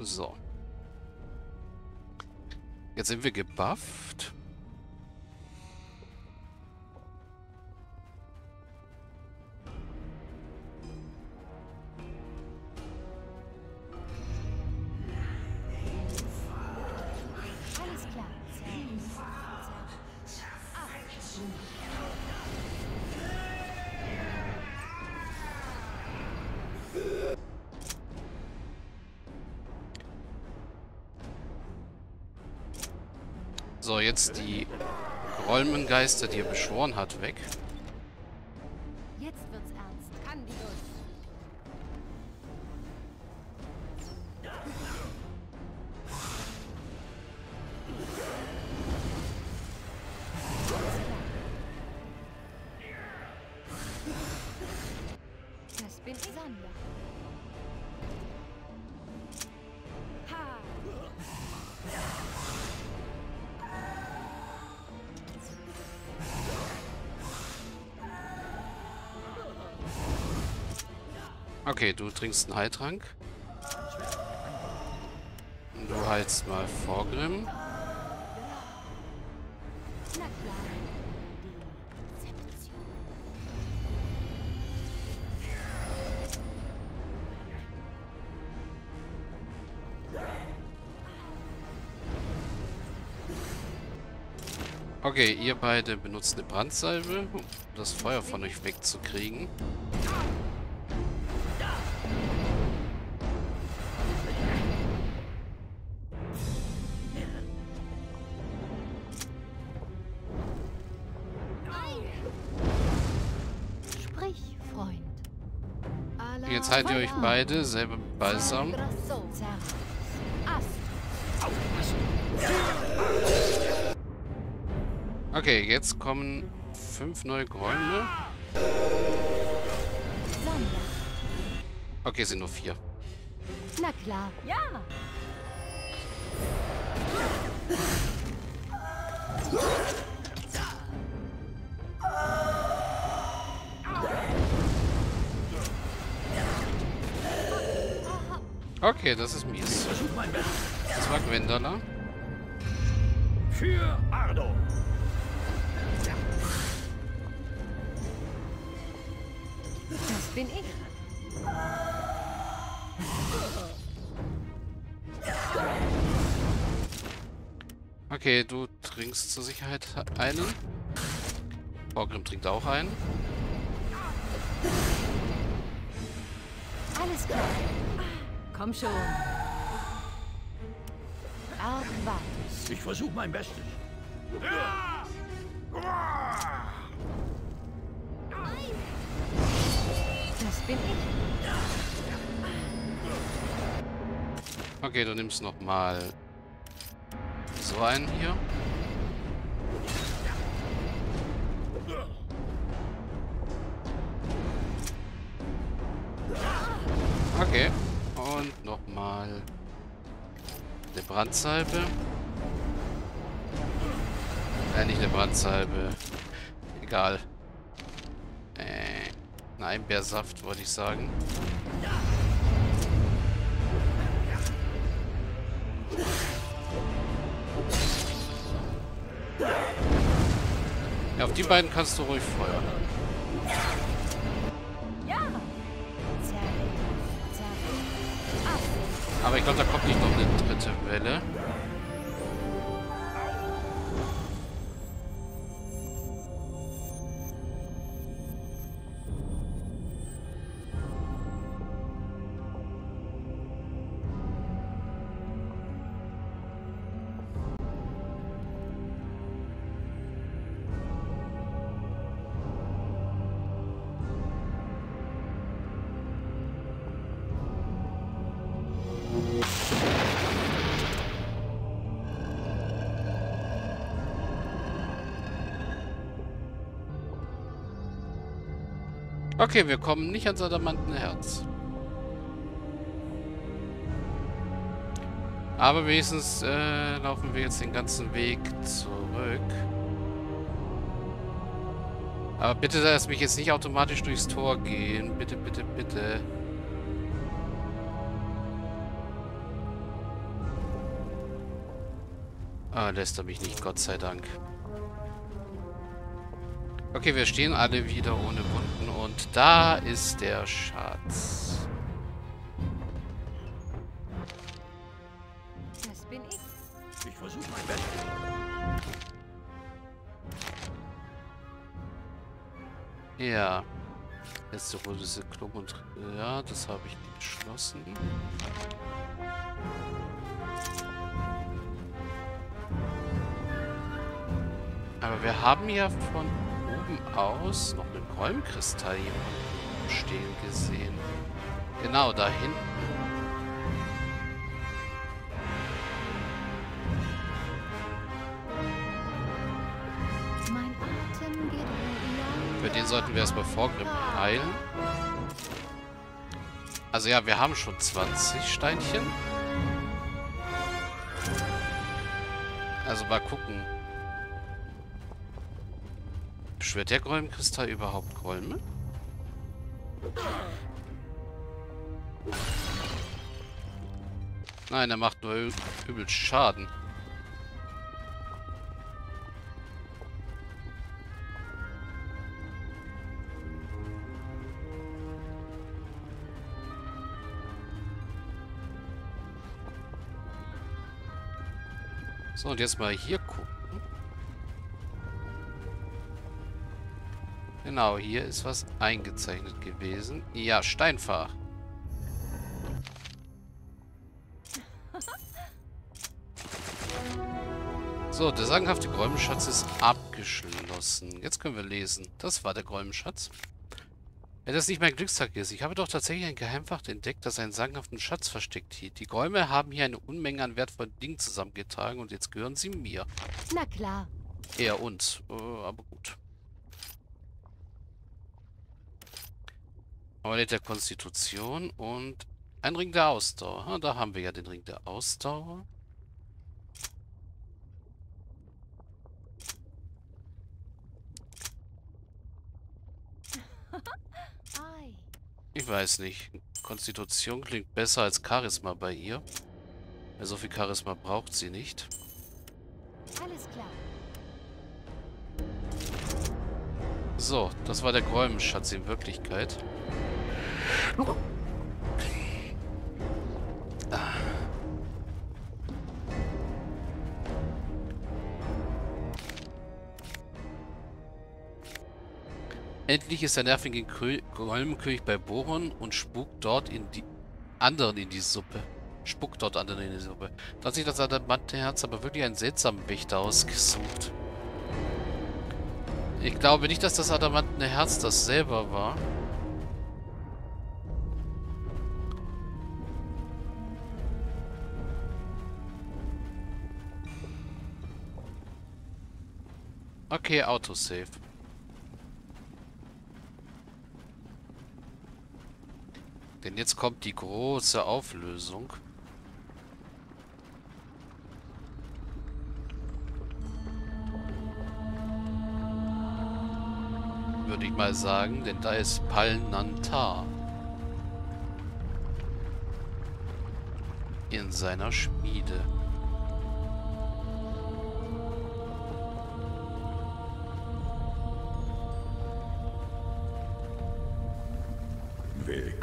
So. Jetzt sind wir gebufft. So, jetzt die Räumengeister, die er beschworen hat, weg. Okay, du trinkst einen Heiltrank. Du heilst mal Vorgrim. Okay, ihr beide benutzt eine Brandsalbe, um das Feuer von euch wegzukriegen. Jetzt haltet ihr euch beide selber balsam. Okay, jetzt kommen fünf neue Räume. Sander. Okay, sind nur vier. Na klar. Ja. Okay, das ist mies. Das war Gwendala. Für Ardo. Das bin ich. Okay, du trinkst zur Sicherheit einen. Vorgrim trinkt auch einen. Alles klar. Komm schon. Arquatus. Ich versuche mein Bestes. Das bin ich. Okay, du nimmst noch mal so einen hier. Okay. Mal eine Brandsalbe. Äh, nicht eine Brandsalbe. Egal. Äh, ein Einbeersaft, wollte ich sagen. Ja, auf die beiden kannst du ruhig feuern. Aber ich glaube, da kommt nicht noch eine dritte Welle. Okay, wir kommen nicht ans Adamantenherz. Aber wenigstens äh, laufen wir jetzt den ganzen Weg zurück. Aber bitte lass mich jetzt nicht automatisch durchs Tor gehen. Bitte, bitte, bitte. Ah, lässt er mich nicht, Gott sei Dank. Okay, wir stehen alle wieder ohne Wunden und da ist der Schatz. Das bin ich. Ich versuche mein Bestes. Ja. Letzte Rose Klum und... Ja, das habe ich geschlossen. Aber wir haben ja von oben aus noch einen Räumkristall hier stehen gesehen. Genau, da hinten. Für den sollten wir erstmal Vorgrimm heilen. Also ja, wir haben schon 20 Steinchen. Also mal gucken. Beschwert der Gräumkristall überhaupt Gräume? Nein, er macht nur übel Schaden. So, und jetzt mal hier gucken. Genau, hier ist was eingezeichnet gewesen. Ja, Steinfach. So, der sagenhafte Gräumenschatz ist abgeschlossen. Jetzt können wir lesen. Das war der Gräumenschatz. Wenn das nicht mein Glückstag ist, ich habe doch tatsächlich ein Geheimfach entdeckt, das einen sagenhaften Schatz versteckt hielt. Die Gräume haben hier eine Unmenge an wertvollen Dingen zusammengetragen und jetzt gehören sie mir. Na klar. Eher uns, äh, aber gut. Amulett der Konstitution und ein Ring der Ausdauer. Da haben wir ja den Ring der Ausdauer. Ich weiß nicht. Konstitution klingt besser als Charisma bei ihr. Ja, so viel Charisma braucht sie nicht. Alles klar. So, das war der Gräumenschatz in Wirklichkeit. Endlich ist der nervige Kö- Gräumenkönig bei Boron und spukt dort in die anderen in die Suppe. Spuckt dort anderen in die Suppe. Da hat sich das Adamante-Herz aber wirklich einen seltsamen Wächter ausgesucht. Ich glaube nicht, dass das adamantene Herz das selber war. Okay, Autosave. Denn jetzt kommt die große Auflösung. Würde ich mal sagen, denn da ist Palnantar. In seiner Schmiede.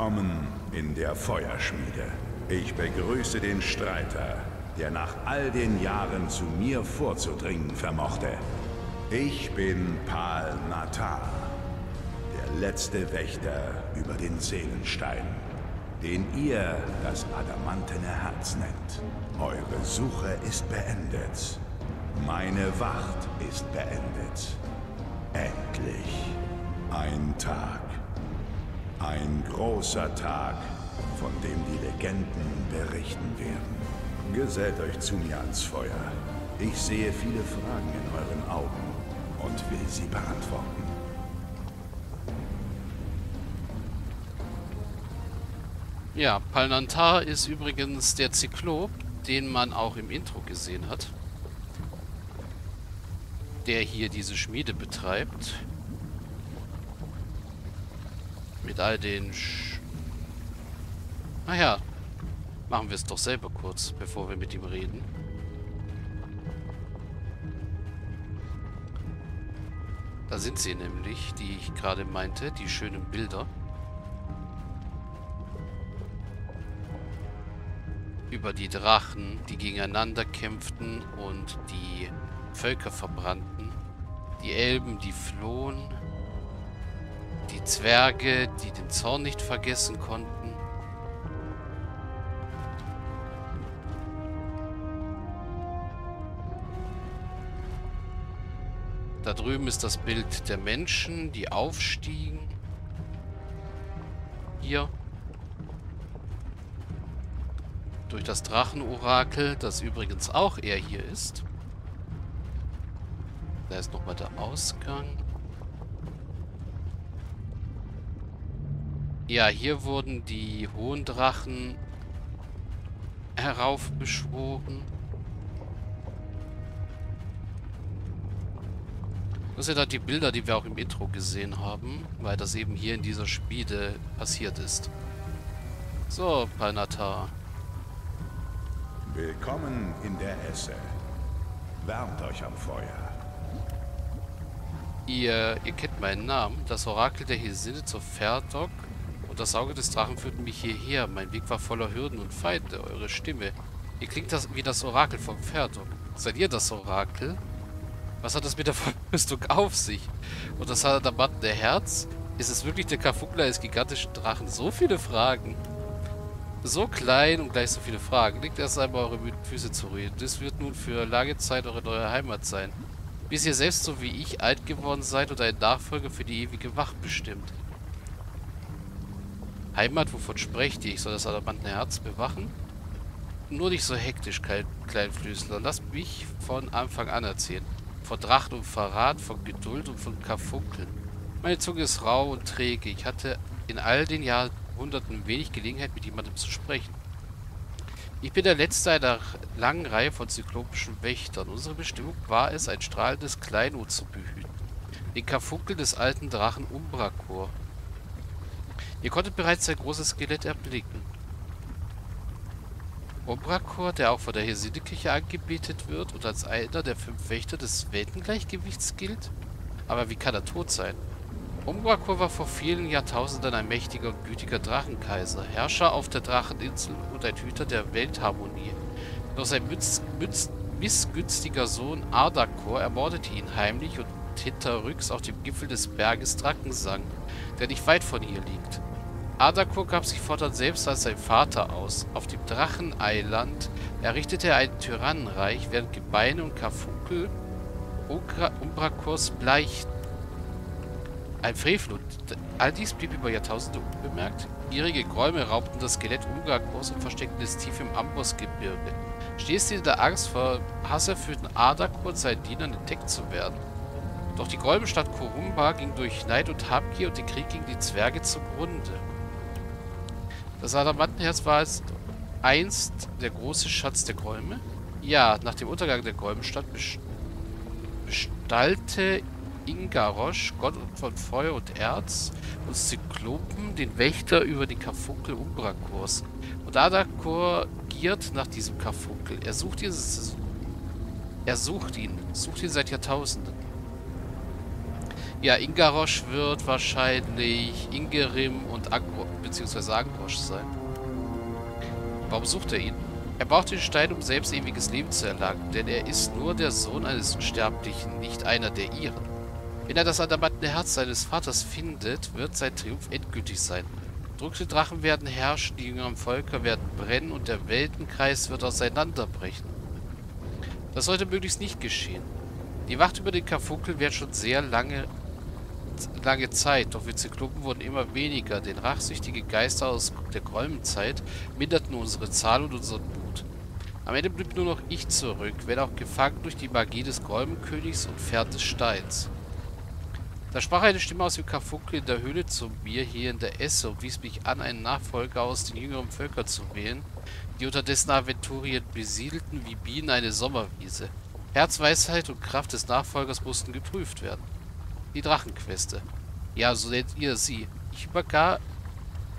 Willkommen in der Feuerschmiede. Ich begrüße den Streiter, der nach all den Jahren zu mir vorzudringen vermochte. Ich bin Pal Natar, der letzte Wächter über den Seelenstein, den ihr das adamantene Herz nennt. Eure Suche ist beendet. Meine Wacht ist beendet. Endlich. Ein Tag. Ein großer Tag, von dem die Legenden berichten werden. Gesellt euch zu mir ans Feuer. Ich sehe viele Fragen in euren Augen und will sie beantworten. Ja, Palnantar ist übrigens der Zyklop, den man auch im Intro gesehen hat. Der hier diese Schmiede betreibt. Mit all den... Sch naja, machen wir es doch selber kurz, bevor wir mit ihm reden. Da sind sie nämlich, die ich gerade meinte, die schönen Bilder. Über die Drachen, die gegeneinander kämpften und die Völker verbrannten. Die Elben, die flohen. Die Zwerge, die den Zorn nicht vergessen konnten. Da drüben ist das Bild der Menschen, die aufstiegen. Hier. Durch das Drachenorakel, das übrigens auch er hier ist. Da ist nochmal der Ausgang. Ja, hier wurden die hohen Drachen heraufbeschworen. Das sind halt die Bilder, die wir auch im Intro gesehen haben, weil das eben hier in dieser Spiele passiert ist. So, Palnatar. Willkommen in der Esse. Wärmt euch am Feuer. Ihr, ihr kennt meinen Namen. Das Orakel der Hesinde zur Ferdok und das Auge des Drachen führten mich hierher. Mein Weg war voller Hürden und Feinde. Eure Stimme. Ihr klingt das wie das Orakel vom Ferdok. Seid ihr das Orakel? Was hat das mit der Verrüstung auf sich? Und das hat der Button der Herz? Ist es wirklich der Kafukler des gigantischen Drachen? So viele Fragen. So klein und gleich so viele Fragen. Legt erst einmal eure müden Füße zu ruhen. Das wird nun für lange Zeit eure neue Heimat sein. Bis ihr selbst so wie ich alt geworden seid und einen Nachfolger für die ewige Wacht bestimmt. Heimat, wovon sprecht ihr? Ich soll das adamantene Herz bewachen? Nur nicht so hektisch, Kleinflüsler. Lasst mich von Anfang an erzählen. Von Drachen und Verrat, von Geduld und von Karfunkeln. Meine Zunge ist rau und träge. Ich hatte in all den Jahrhunderten wenig Gelegenheit, mit jemandem zu sprechen. Ich bin der Letzte einer langen Reihe von zyklopischen Wächtern. Unsere Bestimmung war es, ein strahlendes Kleinod zu behüten. Den Karfunkel des alten Drachen Umbrakor. Ihr konntet bereits sein großes Skelett erblicken. Umbrakor, der auch von der Hesidekirche angebetet wird und als einer der fünf Wächter des Weltengleichgewichts gilt? Aber wie kann er tot sein? Umbrakor war vor vielen Jahrtausenden ein mächtiger und gütiger Drachenkaiser, Herrscher auf der Dracheninsel und ein Hüter der Weltharmonie. Doch sein mütz, mütz, missgünstiger Sohn Ardakor ermordete ihn heimlich und hinterrücks auf dem Gipfel des Berges Drakensang, der nicht weit von hier liegt. Ardakor gab sich fortan selbst als sein Vater aus. Auf dem Dracheneiland errichtete er ein Tyrannenreich, während Gebeine und Karfunkel Umbrakors bleichten. Ein Frevel und all dies blieb über Jahrtausende unbemerkt. Gierige Gräume raubten das Skelett Umbrakors und versteckten es tief im Ambosgebirge. Stehst du in der Angst vor hasserfüllten Ardakor und seinen Dienern entdeckt zu werden. Doch die Gräumelstadt Korumba ging durch Neid und Habgier und den Krieg gegen die Zwerge zugrunde. Das Adamantenherz war es einst der große Schatz der Gräume? Ja, nach dem Untergang der Gräumelstadt bestallte Ingarosch, Gott von Feuer und Erz, und Zyklopen, den Wächter über die Karfunkel Umbrakors. Und Adakor giert nach diesem Karfunkel. Er sucht ihn, er sucht ihn, sucht ihn seit Jahrtausenden. Ja, Ingarosch wird wahrscheinlich Ingerim und Agro bzw. Agrosch sein. Warum sucht er ihn? Er braucht den Stein, um selbst ewiges Leben zu erlangen, denn er ist nur der Sohn eines Unsterblichen, nicht einer der ihren. Wenn er das adamantene Herz seines Vaters findet, wird sein Triumph endgültig sein. Druckte Drachen werden herrschen, die jüngeren Völker werden brennen und der Weltenkreis wird auseinanderbrechen. Das sollte möglichst nicht geschehen. Die Wacht über den Karfunkel währt schon sehr lange lange Zeit, doch wir Zyklopen wurden immer weniger, denn rachsüchtige Geister aus der Gräumenzeit minderten unsere Zahl und unseren Mut. Am Ende blieb nur noch ich zurück, wenn auch gefangen durch die Magie des Gräumenkönigs und Pferd des Steins. Da sprach eine Stimme aus dem Karfunkel in der Höhle zu mir hier in der Esse und wies mich an, einen Nachfolger aus den jüngeren Völkern zu wählen, die unterdessen Aventurien besiedelten wie Bienen eine Sommerwiese. Herzweisheit und Kraft des Nachfolgers mussten geprüft werden. Die Drachenqueste. Ja, so nennt ihr sie. Ich übergab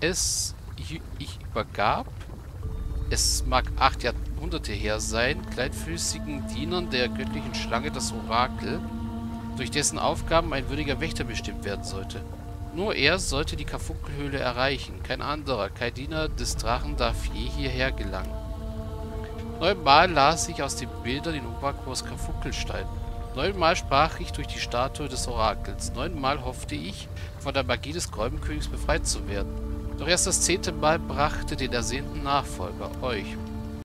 es. Ich, ich übergab. Es mag acht Jahrhunderte her sein, kleinfüßigen Dienern der göttlichen Schlange das Orakel, durch dessen Aufgaben ein würdiger Wächter bestimmt werden sollte. Nur er sollte die Karfunkelhöhle erreichen, kein anderer, kein Diener des Drachen darf je hierher gelangen. Neunmal las ich aus den Bildern in Ubakors Karfunkelstein. Neunmal sprach ich durch die Statue des Orakels. Neunmal hoffte ich, von der Magie des Gräubenkönigs befreit zu werden. Doch erst das zehnte Mal brachte den ersehnten Nachfolger, euch,